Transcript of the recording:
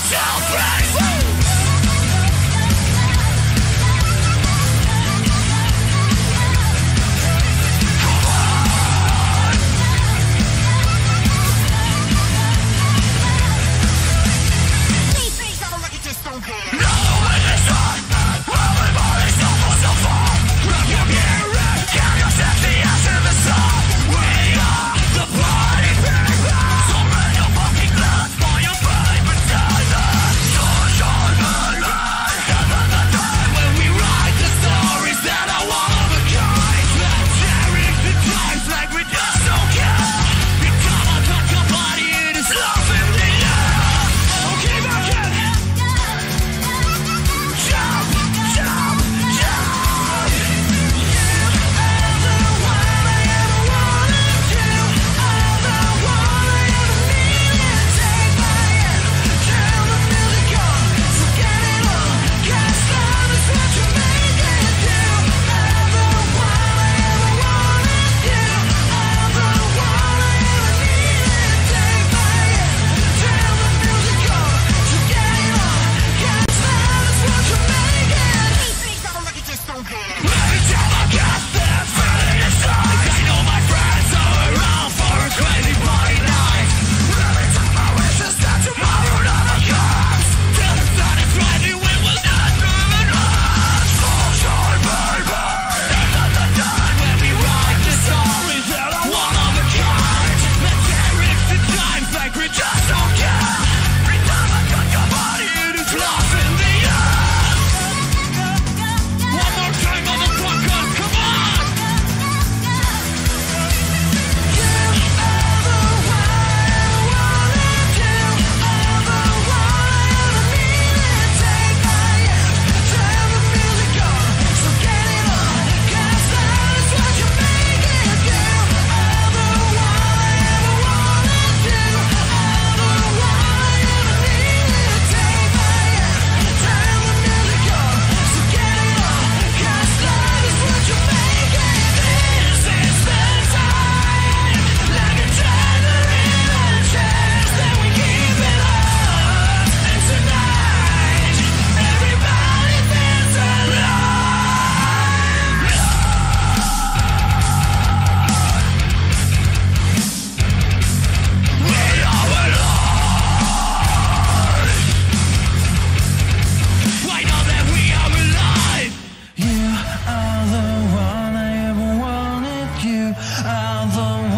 break I'm the